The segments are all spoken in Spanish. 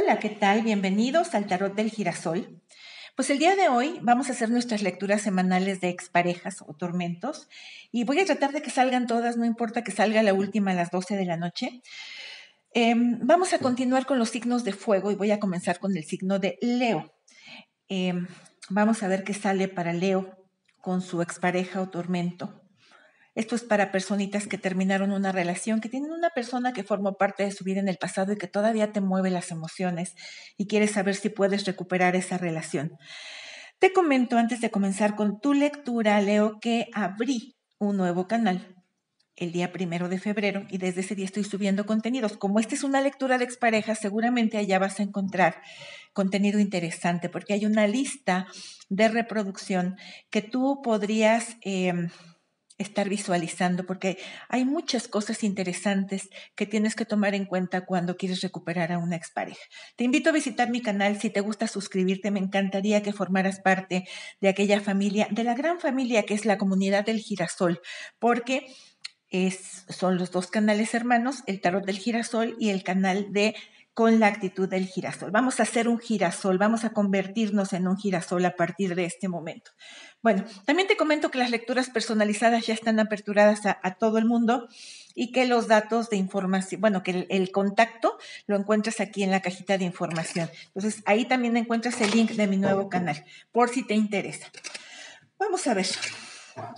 Hola, ¿qué tal? Bienvenidos al Tarot del Girasol. Pues el día de hoy vamos a hacer nuestras lecturas semanales de exparejas o tormentos y voy a tratar de que salgan todas, no importa que salga la última a las 12 de la noche. Em, vamos a continuar con los signos de fuego y voy a comenzar con el signo de Leo. Em, vamos a ver qué sale para Leo con su expareja o tormento. Esto es para personitas que terminaron una relación, que tienen una persona que formó parte de su vida en el pasado y que todavía te mueve las emociones y quieres saber si puedes recuperar esa relación. Te comento antes de comenzar con tu lectura, Leo, que abrí un nuevo canal el día primero de febrero y desde ese día estoy subiendo contenidos. Como esta es una lectura de expareja, seguramente allá vas a encontrar contenido interesante porque hay una lista de reproducción que tú podrías... Em, estar visualizando, porque hay muchas cosas interesantes que tienes que tomar en cuenta cuando quieres recuperar a una expareja. Te invito a visitar mi canal, si te gusta suscribirte, me encantaría que formaras parte de aquella familia, de la gran familia que es la comunidad del girasol, porque es, son los dos canales hermanos, el tarot del girasol y el canal de con la actitud del girasol. Vamos a hacer un girasol, vamos a convertirnos en un girasol a partir de este momento. Bueno, también te comento que las lecturas personalizadas ya están aperturadas a, todo el mundo y que los datos de información, bueno, que el, contacto lo encuentras aquí en la cajita de información. Entonces, ahí también encuentras el link de mi nuevo canal, por si te interesa. Vamos a ver,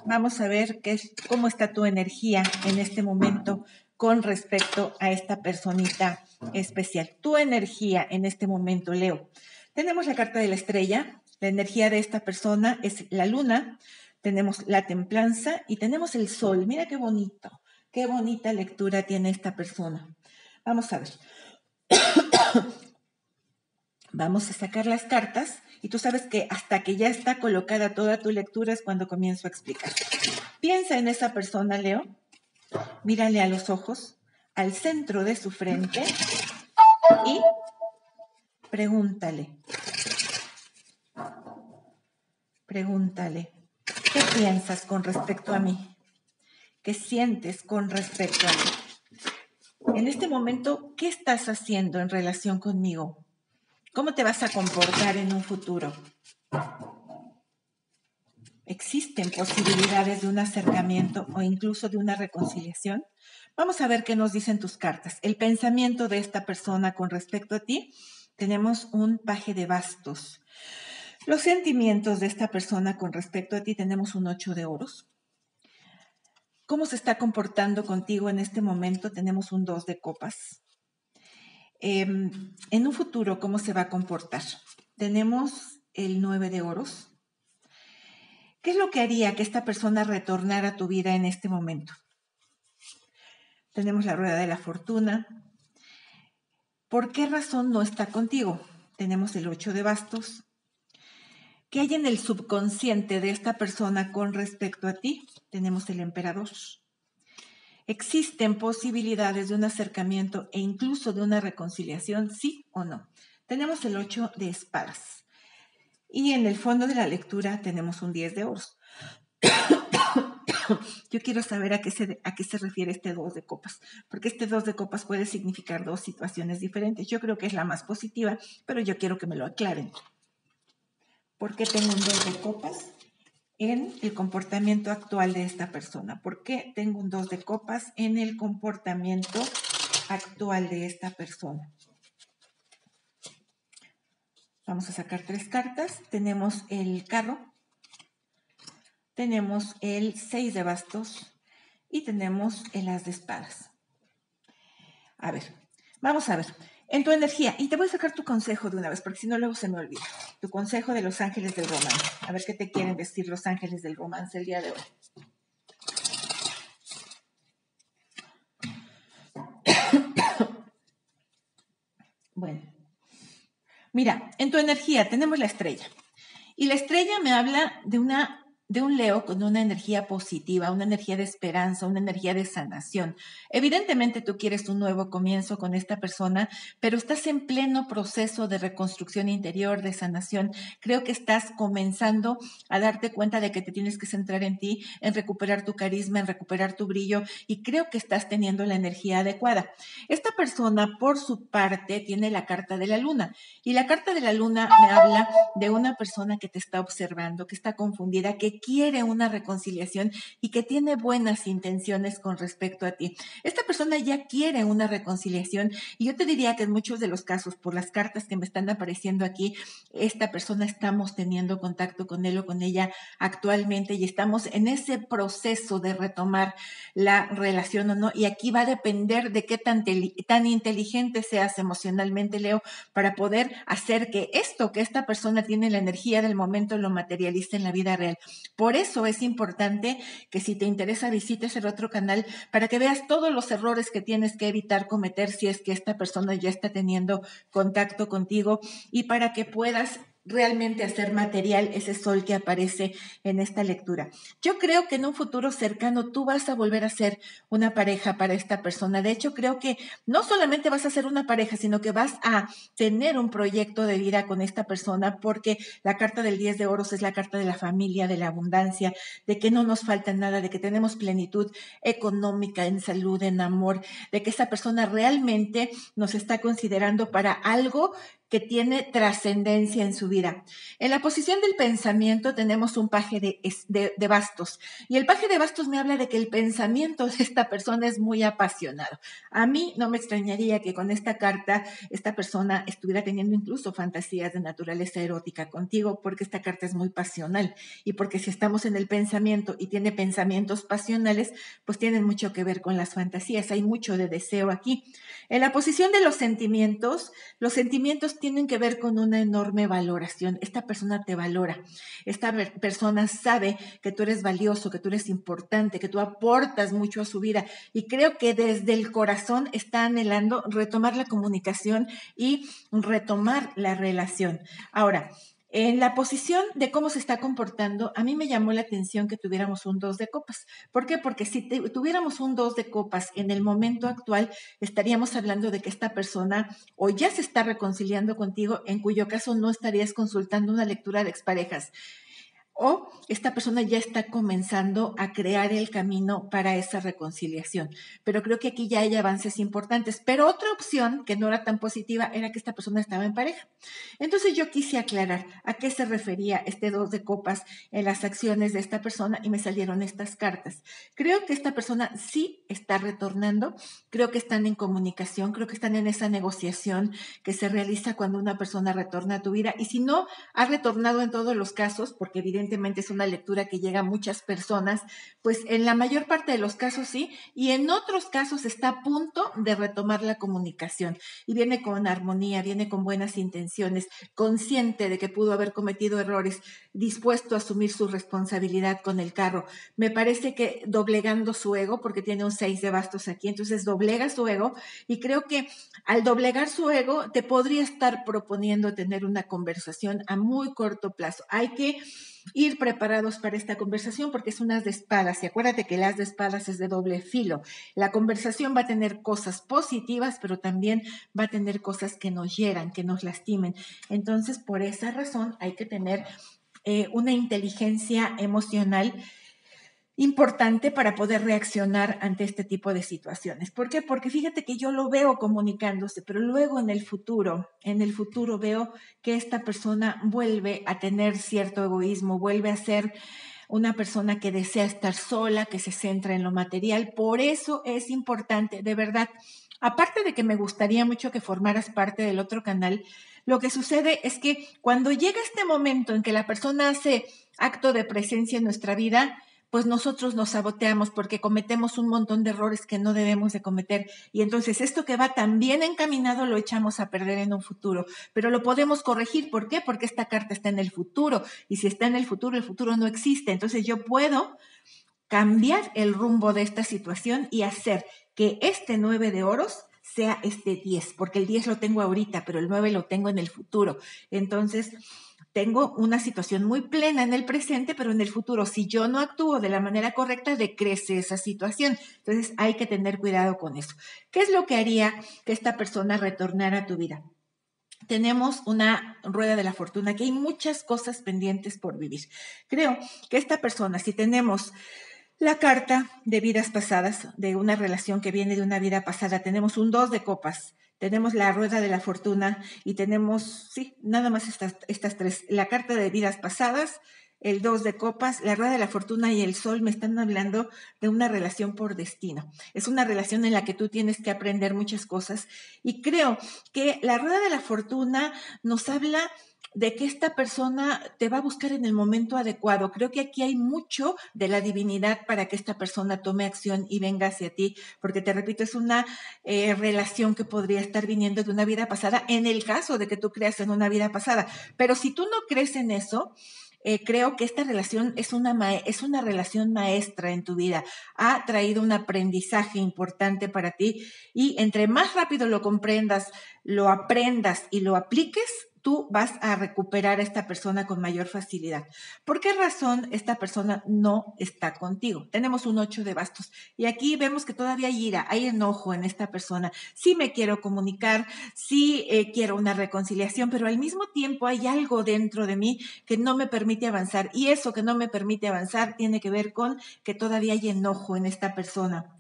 vamos a ver qué cómo está tu energía en este momento con respecto a esta personita especial. Tu energía en este momento, Leo. Tenemos la carta de la estrella. La energía de esta persona es la luna. Tenemos la templanza y tenemos el sol. Mira qué bonito. Qué bonita lectura tiene esta persona. Vamos a ver. Vamos a sacar las cartas y tú sabes que hasta que ya está colocada toda tu lectura es cuando comienzo a explicar. Piensa en esa persona, Leo mírale a los ojos, al centro de su frente y pregúntale. Pregúntale, ¿qué piensas con respecto a mí? ¿Qué sientes con respecto a mí? En este momento, ¿qué estás haciendo en relación conmigo? ¿Cómo te vas a comportar en un futuro? Existen posibilidades de un acercamiento o incluso de una reconciliación? Vamos a ver qué nos dicen tus cartas. El pensamiento de esta persona con respecto a ti, tenemos un paje de bastos. Los sentimientos de esta persona con respecto a ti, tenemos un ocho de oros. ¿Cómo se está comportando contigo en este momento? Tenemos un dos de copas. Em, en un futuro, ¿cómo se va a comportar? Tenemos el nueve de oros ¿Qué es lo que haría que esta persona retornara a tu vida en este momento? Tenemos la rueda de la fortuna. ¿Por qué razón no está contigo? Tenemos el ocho de bastos. ¿Qué hay en el subconsciente de esta persona con respecto a ti? Tenemos el emperador. ¿Existen posibilidades de un acercamiento e incluso de una reconciliación, sí o no? Tenemos el ocho de espadas. Y en el fondo de la lectura tenemos un 10 de oros. Yo quiero saber a qué, se, a qué se refiere este 2 de copas, porque este 2 de copas puede significar dos situaciones diferentes. Yo creo que es la más positiva, pero yo quiero que me lo aclaren. ¿Por qué tengo un 2 de copas en el comportamiento actual de esta persona? ¿Por qué tengo un 2 de copas en el comportamiento actual de esta persona? Vamos a sacar tres cartas. Tenemos el carro, tenemos el seis de bastos y tenemos el as de espadas. A ver, vamos a ver. En tu energía, y te voy a sacar tu consejo de una vez, porque si no luego se me olvida. Tu consejo de los ángeles del romance. A ver qué te quieren decir los ángeles del romance el día de hoy. bueno, Mira, en tu energía tenemos la estrella. Y la estrella me habla de una de un Leo con una energía positiva, una energía de esperanza, una energía de sanación. Evidentemente tú quieres un nuevo comienzo con esta persona, pero estás en pleno proceso de reconstrucción interior, de sanación. Creo que estás comenzando a darte cuenta de que te tienes que centrar en ti, en recuperar tu carisma, en recuperar tu brillo y creo que estás teniendo la energía adecuada. Esta persona, por su parte, tiene la carta de la luna y la carta de la luna me habla de una persona que te está observando, que está confundida, que quiere una reconciliación y que tiene buenas intenciones con respecto a ti. Esta persona ya quiere una reconciliación y yo te diría que en muchos de los casos, por las cartas que me están apareciendo aquí, esta persona estamos teniendo contacto con él o con ella actualmente y estamos en ese proceso de retomar la relación o no. Y aquí va a depender de qué tan, tan inteligente seas emocionalmente, Leo, para poder hacer que esto que esta persona tiene la energía del momento lo materialice en la vida real. Por eso es importante que si te interesa visites el otro canal para que veas todos los errores que tienes que evitar cometer si es que esta persona ya está teniendo contacto contigo y para que puedas realmente hacer material ese sol que aparece en esta lectura. Yo creo que en un futuro cercano tú vas a volver a ser una pareja para esta persona. De hecho, creo que no solamente vas a ser una pareja, sino que vas a tener un proyecto de vida con esta persona porque la carta del 10 de oros es la carta de la familia, de la abundancia, de que no nos falta nada, de que tenemos plenitud económica, en salud, en amor, de que esta persona realmente nos está considerando para algo que tiene trascendencia en su vida. En la posición del pensamiento tenemos un paje de, de, bastos y el paje de bastos me habla de que el pensamiento de esta persona es muy apasionado. A mí no me extrañaría que con esta carta esta persona estuviera teniendo incluso fantasías de naturaleza erótica contigo porque esta carta es muy pasional y porque si estamos en el pensamiento y tiene pensamientos pasionales, pues tienen mucho que ver con las fantasías. Hay mucho de deseo aquí. En la posición de los sentimientos, los sentimientos tienen que ver con una enorme valoración. Esta persona te valora. Esta persona sabe que tú eres valioso, que tú eres importante, que tú aportas mucho a su vida. Y creo que desde el corazón está anhelando retomar la comunicación y retomar la relación. Ahora, en la posición de cómo se está comportando, a mí me llamó la atención que tuviéramos un dos de copas. ¿Por qué? Porque si tuviéramos un dos de copas en el momento actual, estaríamos hablando de que esta persona o ya se está reconciliando contigo, en cuyo caso no estarías consultando una lectura de exparejas o esta persona ya está comenzando a crear el camino para esa reconciliación. Pero creo que aquí ya hay avances importantes. Pero otra opción que no era tan positiva era que esta persona estaba en pareja. Entonces yo quise aclarar a qué se refería este dos de copas en las acciones de esta persona y me salieron estas cartas. Creo que esta persona sí está retornando, creo que están en comunicación, creo que están en esa negociación que se realiza cuando una persona retorna a tu vida. Y si no ha retornado en todos los casos, porque evidentemente es una lectura que llega a muchas personas, pues en la mayor parte de los casos sí, y en otros casos está a punto de retomar la comunicación y viene con armonía, viene con buenas intenciones, consciente de que pudo haber cometido errores, dispuesto a asumir su responsabilidad con el carro. Me parece que doblegando su ego, porque tiene un seis de bastos aquí, entonces doblega su ego y creo que al doblegar su ego te podría estar proponiendo tener una conversación a muy corto plazo. Hay que ir preparados para esta conversación porque es unas de espadas y acuérdate que las de espadas es de doble filo. La conversación va a tener cosas positivas, pero también va a tener cosas que nos hieran, que nos lastimen. Entonces, por esa razón hay que tener eh, una inteligencia emocional importante para poder reaccionar ante este tipo de situaciones. ¿Por qué? Porque fíjate que yo lo veo comunicándose, pero luego en el futuro, en el futuro veo que esta persona vuelve a tener cierto egoísmo, vuelve a ser una persona que desea estar sola, que se centra en lo material. Por eso es importante, de verdad, aparte de que me gustaría mucho que formaras parte del otro canal, lo que sucede es que cuando llega este momento en que la persona hace acto de presencia en nuestra vida, pues nosotros nos saboteamos porque cometemos un montón de errores que no debemos de cometer. Y entonces esto que va tan bien encaminado lo echamos a perder en un futuro. Pero lo podemos corregir. ¿Por qué? Porque esta carta está en el futuro. Y si está en el futuro, el futuro no existe. Entonces yo puedo cambiar el rumbo de esta situación y hacer que este nueve de oros sea este 10, porque el 10 lo tengo ahorita, pero el 9 lo tengo en el futuro. Entonces, tengo una situación muy plena en el presente, pero en el futuro, si yo no actúo de la manera correcta, decrece esa situación. Entonces hay que tener cuidado con eso. ¿Qué es lo que haría que esta persona retornara a tu vida? tenemos una rueda de la fortuna, que hay muchas cosas pendientes por vivir. Creo que esta persona, si tenemos la carta de vidas pasadas, de una relación que viene de una vida pasada, tenemos un dos de copas, tenemos la rueda de la fortuna y tenemos, sí, nada más estas, estas tres, la carta de vidas pasadas, el dos de copas, la rueda de la fortuna y el sol me están hablando de una relación por destino. Es una relación en la que tú tienes que aprender muchas cosas y creo que la rueda de la fortuna nos habla de que esta persona te va a buscar en el momento adecuado. Creo que aquí hay mucho de la divinidad para que esta persona tome acción y venga hacia ti, porque te repito, es una eh, relación que podría estar viniendo de una vida pasada en el caso de que tú creas en una vida pasada. Pero si tú no crees en eso, eh, creo que esta relación es una, es una relación maestra en tu vida. Ha traído un aprendizaje importante para ti y entre más rápido lo comprendas, lo aprendas y lo apliques, tú vas a recuperar a esta persona con mayor facilidad. ¿Por qué razón esta persona no está contigo? Tenemos un 8 de bastos y aquí vemos que todavía hay ira, hay enojo en esta persona. Sí me quiero comunicar, sí eh, quiero una reconciliación, pero al mismo tiempo hay algo dentro de mí que no me permite avanzar y eso que no me permite avanzar tiene que ver con que todavía hay enojo en esta persona.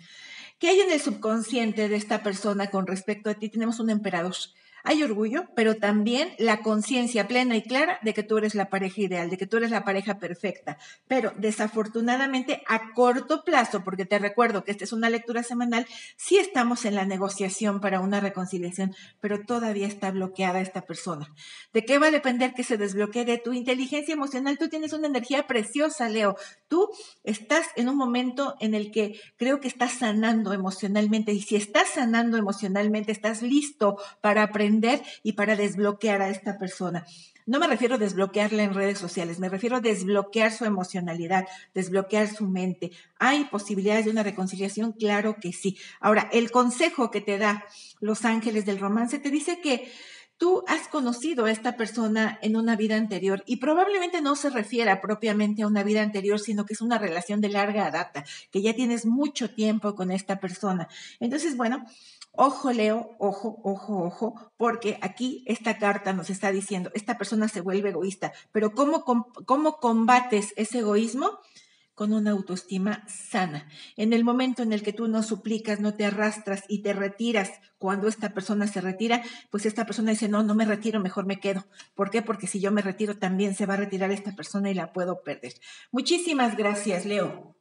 ¿Qué hay en el subconsciente de esta persona con respecto a ti? Tenemos un emperador. Hay orgullo, pero también la conciencia plena y clara de que tú eres la pareja ideal, de que tú eres la pareja perfecta. Pero desafortunadamente a corto plazo, porque te recuerdo que esta es una lectura semanal, sí estamos en la negociación para una reconciliación, pero todavía está bloqueada esta persona. ¿De qué va a depender que se desbloquee? De tu inteligencia emocional. Tú tienes una energía preciosa, Leo. Tú estás en un momento en el que creo que estás sanando emocionalmente y si estás sanando emocionalmente, estás listo para y para desbloquear a esta persona. No me refiero a desbloquearla en redes sociales, me refiero a desbloquear su emocionalidad, desbloquear su mente. ¿Hay posibilidades de una reconciliación? Claro que sí. Ahora, el consejo que te da Los Ángeles del Romance te dice que tú has conocido a esta persona en una vida anterior y probablemente no se refiera propiamente a una vida anterior, sino que es una relación de larga data, que ya tienes mucho tiempo con esta persona. Entonces, bueno, Ojo, Leo, ojo, ojo, ojo, porque aquí esta carta nos está diciendo, esta persona se vuelve egoísta, pero ¿cómo, cómo combates ese egoísmo? Con una autoestima sana. En el momento en el que tú no suplicas, no te arrastras y te retiras cuando esta persona se retira, pues esta persona dice, no, no me retiro, mejor me quedo. ¿Por qué? Porque si yo me retiro también se va a retirar esta persona y la puedo perder. Muchísimas gracias, Leo.